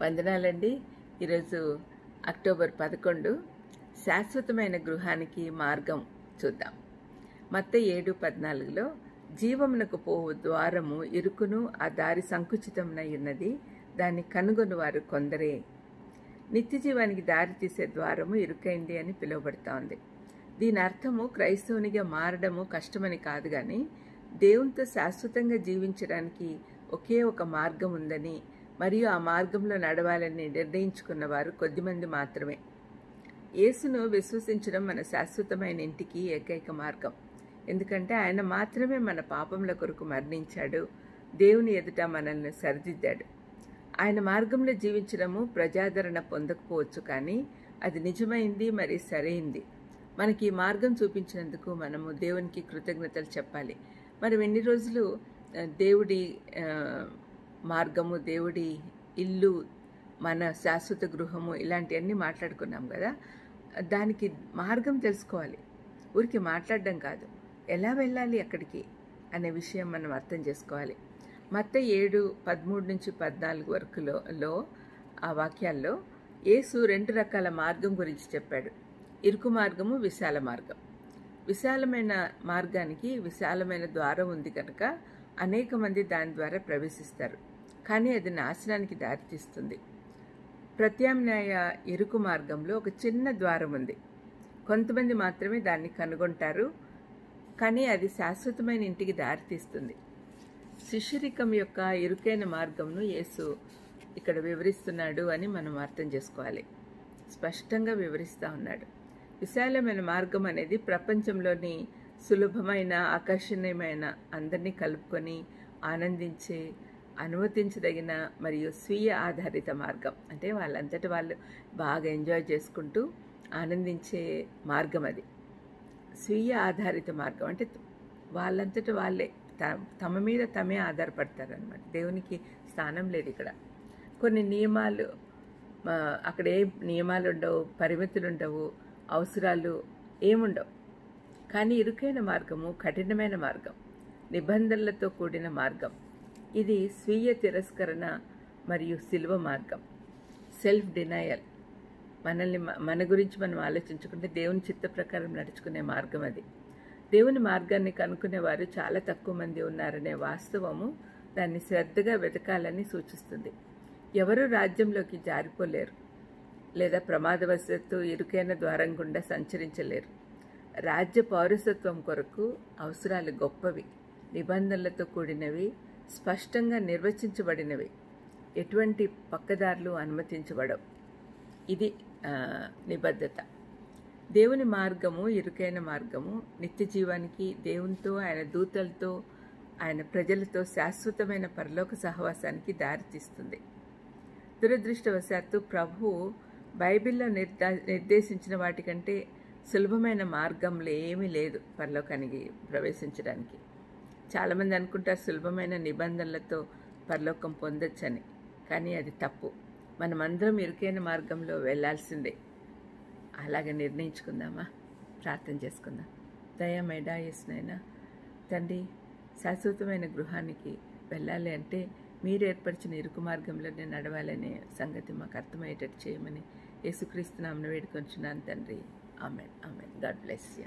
వందనాలండి. ఈరోజు అక్టోబర్ పదకొండు. శాశ్వతమైన గృహానికి మార్గం చూద్దాం. మత్త ఏడు పద్నాలుగులో జీవమునకు పోవు ద్వారము ఇరుకును ఆ దారి సంకుచితమునై ఉన్నది. దాన్ని కనుగొనువారు కొందరే. నిత్య జీవానికి దారి తీసే ద్వారము ఇరుకైంది అని పిలువబడతా ఉంది దీని అర్థము క్రైస్తవునిగా మారడము కష్టమని కాదు కానీ దేవునితో శాశ్వతంగా జీవించడానికి ఒకే ఒక మార్గం ఉందని మరియు ఆ మార్గంలో నడవాలని నిర్ణయించుకున్న వారు కొద్దిమంది మాత్రమే. యేసును విశ్వసించడం మన శాశ్వతమైన ఇంటికి ఏకైక మార్గం. ఎందుకంటే ఆయన మాత్రమే మన పాపముల కొరకు మరణించాడు. దేవుని ఎదుట మనల్ని సరిదిద్దాడు. ఆయన మార్గంలో జీవించడము ప్రజాదరణ పొందకపోవచ్చు కానీ అది నిజమైంది మరి సరైంది. మనకి ఈ మార్గం చూపించినందుకు మనము దేవునికి కృతజ్ఞతలు చెప్పాలి. మనం ఎన్ని రోజులు దేవుడి మార్గము దేవుడి ఇల్లు మన శాశ్వత గృహము ఇలాంటివన్నీ మాట్లాడుకున్నాం కదా. దానికి మార్గం తెలుసుకోవాలి. ఊరికి మాట్లాడడం కాదు. ఎలా వెళ్ళాలి అక్కడికి అనే విషయం మనం అర్థం చేసుకోవాలి. మత్త ఏడు పదమూడు నుంచి పద్నాలుగు వరకులో లో ఆ వాక్యాల్లో యేసు రెండు రకాల మార్గం గురించి చెప్పాడు. ఇరుకు మార్గము విశాల మార్గం. విశాలమైన మార్గానికి విశాలమైన ద్వారం ఉంది కనుక అనేక మంది దాని ద్వారా ప్రవేశిస్తారు. కానీ అది నాశనానికి దారితీస్తుంది. ప్రత్యామ్నాయ ఇరుకు మార్గంలో ఒక చిన్న ద్వారం ఉంది. కొంతమంది మాత్రమే దాన్ని కనుగొంటారు కానీ అది శాశ్వతమైన ఇంటికి దారితీస్తుంది. శిష్యరికం యొక్క ఇరుకైన మార్గంను యేసు ఇక్కడ వివరిస్తున్నాడు అని మనం అర్థం చేసుకోవాలి. స్పష్టంగా వివరిస్తూ ఉన్నాడు. విశాలమైన మార్గం అనేది ప్రపంచంలోని సులభమైన ఆకర్షణీయమైన అందరినీ కలుపుకొని ఆనందించే అనుమతించదగిన మరియు స్వీయ ఆధారిత మార్గం. అంటే వాళ్ళంతటి వాళ్ళు బాగా ఎంజాయ్ చేసుకుంటూ ఆనందించే మార్గం అది. స్వీయ ఆధారిత మార్గం. అంటే వాళ్ళంతటి వాళ్ళే. త- తమ మీద తమే ఆధారపడతారు అనమాట దేవునికి స్థానం లేదు ఇక్కడ. కొన్ని నియమాలు అక్కడ ఏ నియమాలు ఉండవు పరిమితులు ఉండవు అవసరాలు ఏముండవు. కానీ ఇరుకైన మార్గము కఠినమైన మార్గం. నిబంధనలతో కూడిన మార్గం. ఇది స్వీయ తిరస్కరణ మరియు సిల్వ మార్గం. సెల్ఫ్ డినయల్ మనల్ని మన గురించి మనం ఆలోచించుకుంటే దేవుని చిత్త ప్రకారం నడుచుకునే మార్గం అది. దేవుని మార్గాన్ని కనుక్కునేవారు చాలా తక్కువ మంది ఉన్నారనే వాస్తవము దాన్ని శ్రద్ధగా వెతకాలని సూచిస్తుంది. ఎవరు రాజ్యంలోకి జారిపోలేరు లేదా ప్రమాదవశత్తు ఇరుకైన ద్వారం గుండా సంచరించలేరు. రాజ్య పౌరసత్వం కొరకు అవసరాలు గొప్పవి నిబంధనలతో కూడినవి స్పష్టంగా నిర్వచించబడినవి. ఎటువంటి పక్కదారులు అనుమతించబడవు. ఇది నిబద్ధత. దేవుని మార్గము ఇరుకైన మార్గము. నిత్య జీవానికి దేవునితో ఆయన దూతలతో ఆయన ప్రజలతో శాశ్వతమైన పరలోక సహవాసానికి దారితీస్తుంది దురదృష్టవశాత్తు ప్రభు బైబిల్లో నిర్దా నిర్దేశించిన వాటికంటే సులభమైన మార్గంలో ఏమీ లేదు పరలోకానికి ప్రవేశించడానికి. చాలామంది అనుకుంటారు సులభమైన నిబంధనలతో పరలోకం పొందొచ్చని కానీ అది తప్పు. మనమందరం ఇరుకైన మార్గంలో వెళ్ళాల్సిందే అలాగే నిర్ణయించుకుందామా? ప్రార్థన చేసుకుందాం. దయమేడా ఎస్నైనా తండ్రి శాశ్వతమైన గృహానికి వెళ్ళాలి అంటే మీరు ఏర్పరిచిన ఇరుకు మార్గంలోనే నడవాలనే సంగతి మాకు అర్థమయ్యేటట్టు చేయమని యేసుక్రీస్తు నామను వేడుకొంచున్నాను తండ్రి. Amen. Amen. God bless ya.